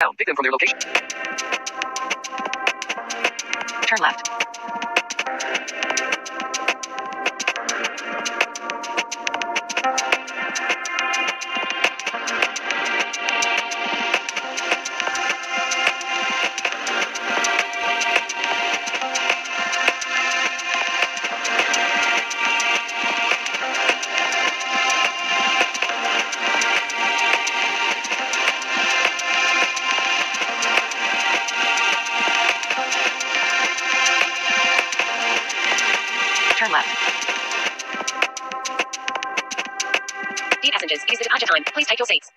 Down. Pick them from their location. Turn left. Turn left. Dear passengers, it is the departure time. Please take your seats.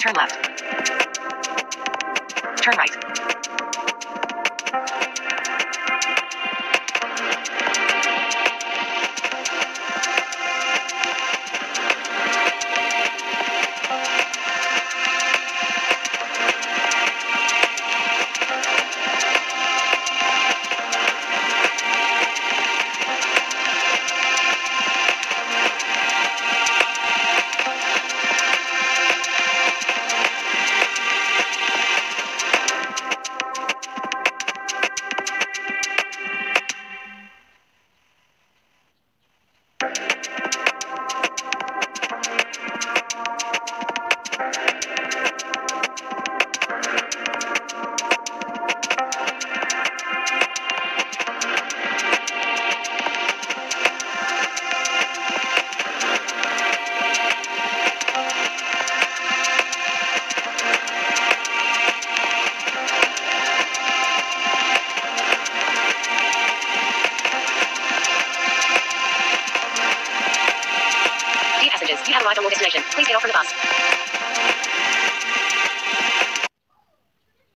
Turn left. Turn right. You have arrived on your destination. Please get off from the bus.